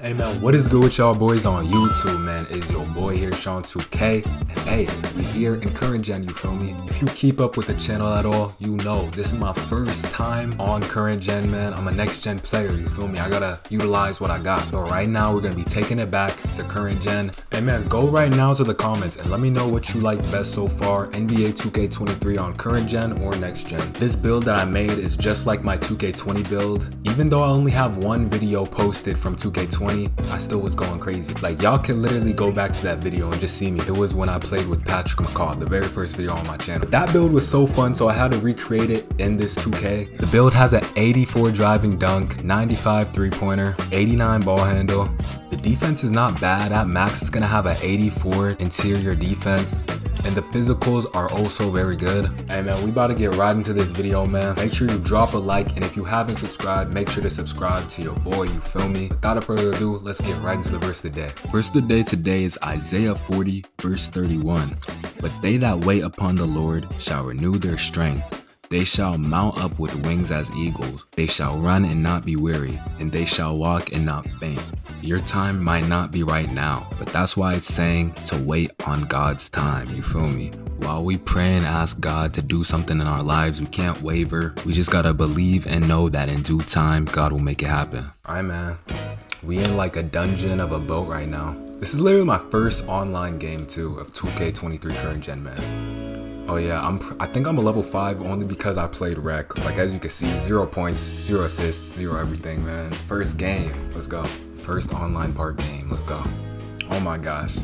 Hey man, what is good with y'all boys on YouTube, man? Is your boy here, Sean 2K. And hey, we here in current gen, you feel me? If you keep up with the channel at all, you know this is my first time on current gen, man. I'm a next gen player, you feel me? I gotta utilize what I got. But right now, we're gonna be taking it back to current gen. Hey man, go right now to the comments and let me know what you like best so far, NBA 2K23 on current gen or next gen. This build that I made is just like my 2K20 build. Even though I only have one video posted from 2K20, 2020, I still was going crazy. Like y'all can literally go back to that video and just see me. It was when I played with Patrick McCaw, the very first video on my channel. That build was so fun, so I had to recreate it in this 2K. The build has an 84 driving dunk, 95 three-pointer, 89 ball handle. The defense is not bad. At max, it's gonna have an 84 interior defense and the physicals are also very good. Hey man, we about to get right into this video, man. Make sure you drop a like, and if you haven't subscribed, make sure to subscribe to your boy, you feel me? Without further ado, let's get right into the verse of the day. Verse of the day today is Isaiah 40, verse 31. But they that wait upon the Lord shall renew their strength. They shall mount up with wings as eagles. They shall run and not be weary, and they shall walk and not faint. Your time might not be right now, but that's why it's saying to wait on God's time. You feel me? While we pray and ask God to do something in our lives, we can't waver. We just gotta believe and know that in due time, God will make it happen. Alright, man. We in like a dungeon of a boat right now. This is literally my first online game too of 2K23 current gen, man. Oh yeah, I'm. I think I'm a level five only because I played rec. Like as you can see, zero points, zero assists, zero everything, man. First game. Let's go. First online park game. Let's go. Oh my gosh.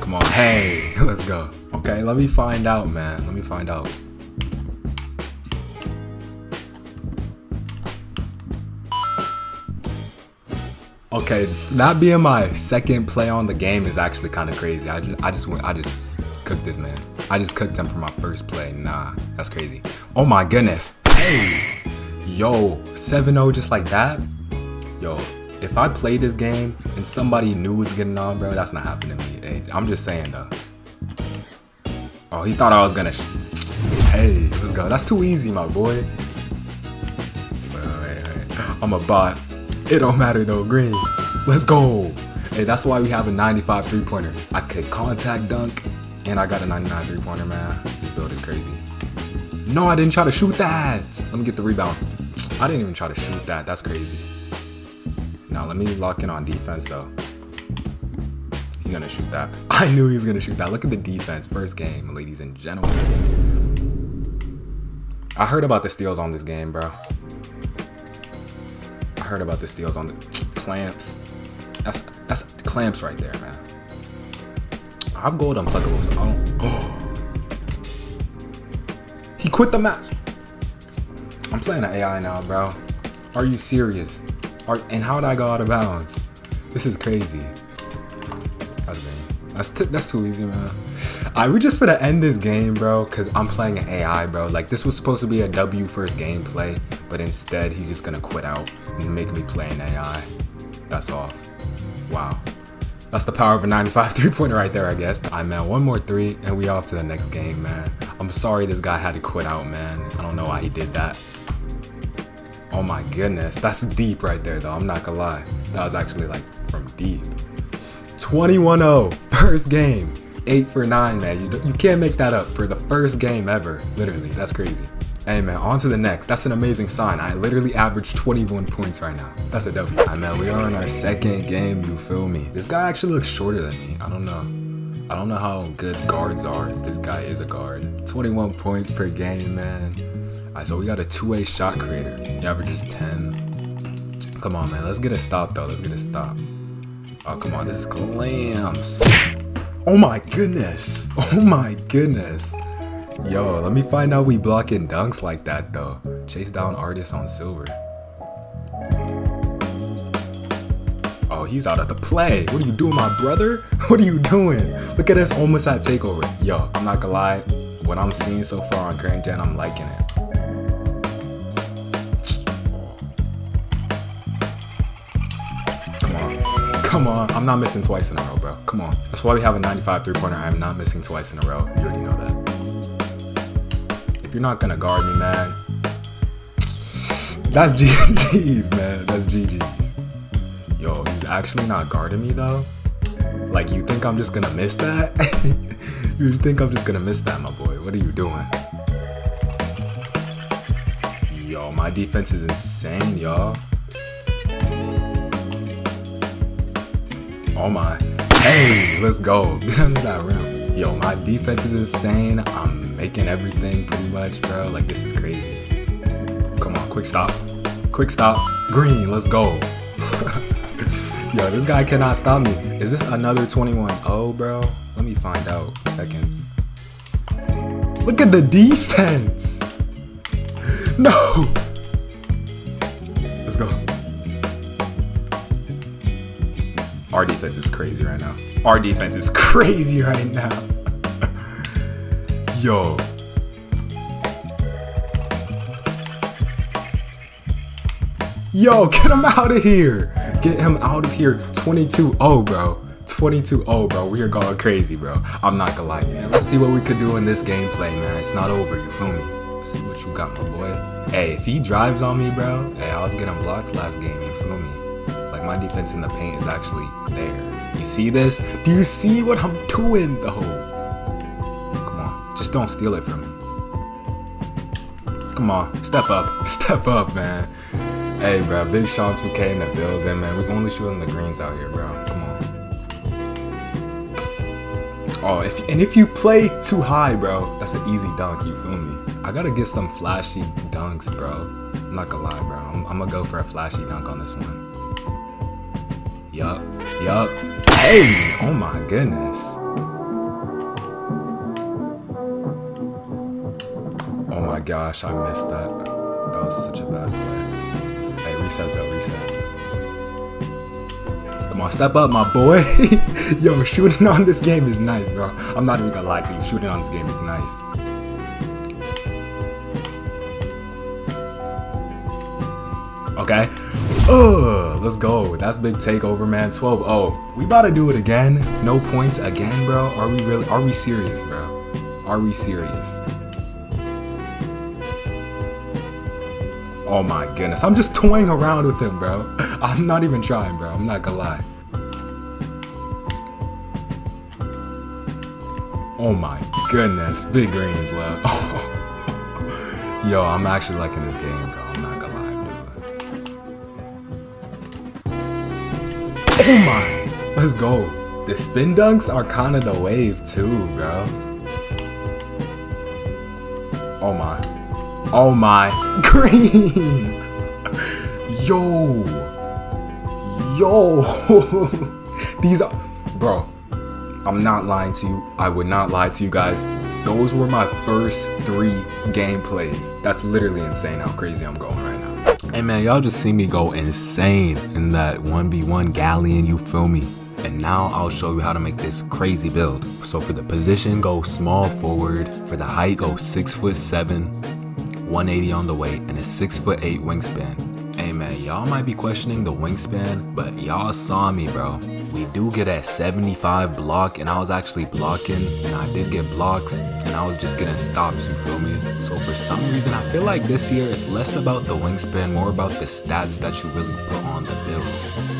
Come on. Hey, let's go. Okay, let me find out, man. Let me find out. Okay, that being my second play on the game is actually kind of crazy. I just, I just went, I just cooked this man. I just cooked him for my first play. Nah, that's crazy. Oh my goodness. Hey. Yo, 7-0 just like that? Yo, if I played this game and somebody knew was getting on, bro, that's not happening to me. Hey, I'm just saying though. Oh, he thought I was gonna. hey, let's go. That's too easy, my boy. Wait, wait, wait. I'm a bot. It don't matter though, green. Let's go. Hey, that's why we have a 95 three-pointer. I could contact dunk, and I got a 99 three-pointer, man. This build is crazy. No, I didn't try to shoot that. Let me get the rebound. I didn't even try to shoot that. That's crazy. Now let me lock in on defense though. He's gonna shoot that. I knew he was gonna shoot that. Look at the defense. First game, ladies and gentlemen. I heard about the steals on this game, bro. I heard about the steals on the clamps. That's that's clamps right there, man. I have gold unpluggables. Oh. He quit the match. I'm playing an AI now, bro. Are you serious? Are, and how did I go out of bounds? This is crazy. That's That's, that's too easy, man. I we just gonna end this game, bro, because I'm playing an AI, bro. Like, this was supposed to be a W first gameplay, but instead, he's just gonna quit out and make me play an AI. That's off. Wow. That's the power of a 95 three-pointer right there, I guess. I man, one more three, and we off to the next game, man. I'm sorry this guy had to quit out, man. I don't know why he did that. Oh my goodness, that's deep right there though, I'm not gonna lie. That was actually like from deep. 21-0, first game. 8 for 9, man. You, you can't make that up for the first game ever. Literally, that's crazy. Hey man, on to the next. That's an amazing sign. I literally averaged 21 points right now. That's a W. Hey man, we are in our second game, you feel me? This guy actually looks shorter than me. I don't know. I don't know how good guards are if this guy is a guard. 21 points per game, man. Alright, so we got a two-way shot creator. He averages 10. Come on, man. Let's get a stop, though. Let's get a stop. Oh, come on. This is clamps. Oh, my goodness. Oh, my goodness. Yo, let me find out we blocking dunks like that, though. Chase down artists on silver. Oh, he's out of the play. What are you doing, my brother? What are you doing? Look at us almost at takeover. Yo, I'm not gonna lie. What I'm seeing so far on Grand Gen, I'm liking it. Come on. Come on. I'm not missing twice in a row, bro. Come on. That's why we have a 95 three-pointer. I am not missing twice in a row. You already know that. You're not gonna guard me, man, that's GG's, man. That's GG's. Yo, he's actually not guarding me though? Like, you think I'm just gonna miss that? you think I'm just gonna miss that, my boy? What are you doing? Yo, my defense is insane, y'all. Oh my. Hey, let's go. Get under that rim. Yo, my defense is insane. I'm making everything pretty much, bro. Like, this is crazy. Come on, quick stop. Quick stop. Green, let's go. Yo, this guy cannot stop me. Is this another 21-0, bro? Let me find out. Seconds. Look at the defense. No. Let's go. Our defense is crazy right now. Our defense is crazy right now. Yo. Yo, get him out of here. Get him out of here. 22-0, bro. 22-0, bro. We are going crazy, bro. I'm not gonna lie to you. Let's see what we could do in this gameplay, man. It's not over, you feel me? Let's see what you got, my boy. Hey, if he drives on me, bro, hey, I was getting blocks last game, you feel me? Like, my defense in the paint is actually there. You see this? Do you see what I'm doing, though? Just don't steal it from me. Come on. Step up. Step up, man. Hey, bro, Big Sean 2K in the building, man. We're only shooting the greens out here, bro. Come on. Oh, if and if you play too high, bro, that's an easy dunk. You feel me? I gotta get some flashy dunks, bro. I'm not gonna lie, bro. I'm, I'm gonna go for a flashy dunk on this one. Yup, yup. Hey, oh my goodness. Oh my gosh, I missed that. That was such a bad play. Hey, reset though, reset. Come on, step up, my boy. Yo, shooting on this game is nice, bro. I'm not even gonna lie to you. Shooting on this game is nice. Okay. Ugh, let's go. That's big takeover, man. 12-0. We about to do it again. No points again, bro. Are we really? Are we serious, bro? Are we serious? Oh my goodness. I'm just toying around with him, bro. I'm not even trying, bro. I'm not gonna lie. Oh my goodness. Big greens. Oh. Yo, I'm actually liking this game, bro. I'm not gonna lie, dude. Oh my. Let's go. The spin dunks are kind of the wave too, bro. Oh my. Oh my. Green! Yo! Yo! These are. Bro, I'm not lying to you. I would not lie to you guys. Those were my first three gameplays. That's literally insane how crazy I'm going right now. Hey man, y'all just see me go insane in that 1v1 galleon, you feel me? And now I'll show you how to make this crazy build. So for the position, go small forward. For the height, go 6 foot 7 180 on the weight, and a 6 foot 8 wingspan. Hey man, y'all might be questioning the wingspan, but y'all saw me bro. We do get a 75 block and I was actually blocking and I did get blocks and I was just getting stops, you feel me? So for some reason I feel like this year it's less about the wingspan, more about the stats that you really put on the build.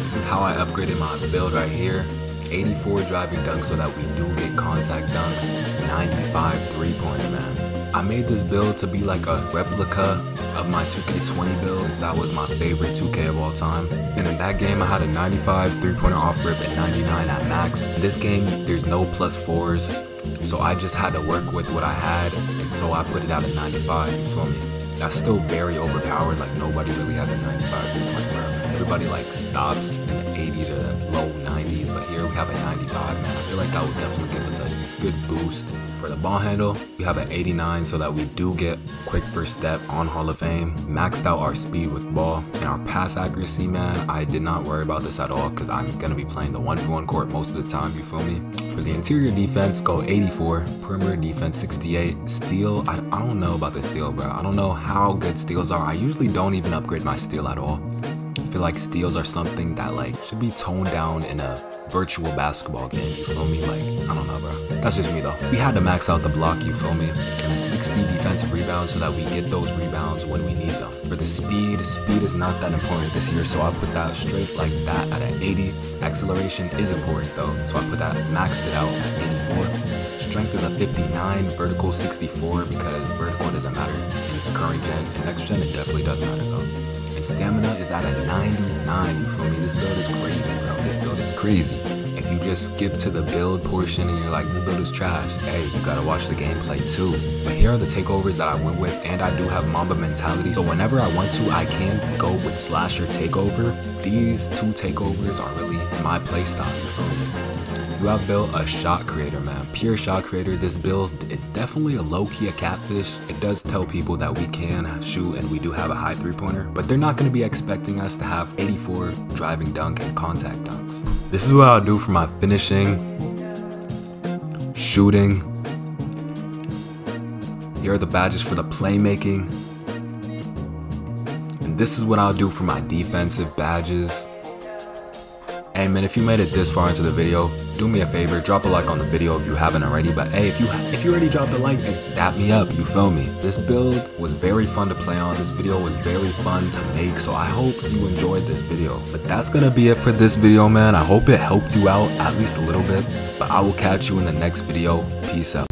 This is how I upgraded my build right here. 84 driving dunks so that we do get contact dunks, 95 three-pointer man. I made this build to be like a replica of my 2K20 builds. That was my favorite 2K of all time. And in that game, I had a 95 three-pointer off rip and 99 at max. In this game, there's no plus fours. So I just had to work with what I had. And so I put it out at 95, you feel me? That's still very overpowered. Like nobody really has a 95 three-pointer. Everybody like stops in the 80s or the low 90s. But here we have a 95, man. I feel like that would definitely give us a good boost for the ball handle, we have an 89 so that we do get quick first step on Hall of Fame. Maxed out our speed with ball. And our pass accuracy, man, I did not worry about this at all because I'm going to be playing the 1v1 court most of the time, you feel me? For the interior defense, go 84. Perimeter defense, 68. Steal, I, I don't know about the steal, bro. I don't know how good steals are. I usually don't even upgrade my steal at all. I feel like steals are something that like should be toned down in a virtual basketball game, you feel me? Like, I don't know, bro. That's just me though. We had to max out the block, you feel me? And a 60 defensive rebounds so that we get those rebounds when we need them. For the speed, speed is not that important this year, so I put that straight like that at an 80. Acceleration is important though, so I put that maxed it out at 84. Strength is a 59, vertical 64 because vertical doesn't matter in current gen, and next gen it definitely does matter though. Stamina is at a 99, you feel me? This build is crazy, bro. This build is crazy. If you just skip to the build portion and you're like, this build is trash, hey, you gotta watch the gameplay too. But here are the takeovers that I went with, and I do have Mamba mentality, so whenever I want to, I can go with Slasher takeover. These two takeovers are really my playstyle, you feel me? Have built a shot creator, man. Pure shot creator. This build is definitely a low-key a catfish. It does tell people that we can shoot and we do have a high three-pointer, but they're not going to be expecting us to have 84 driving dunk and contact dunks. This is what I'll do for my finishing, shooting. Here are the badges for the playmaking. And this is what I'll do for my defensive badges. Hey man, if you made it this far into the video, do me a favor, drop a like on the video if you haven't already. But hey, if you if you already dropped a like, hey, dap me up, you feel me? This build was very fun to play on. This video was very fun to make, so I hope you enjoyed this video. But that's gonna be it for this video, man. I hope it helped you out at least a little bit. But I will catch you in the next video. Peace out.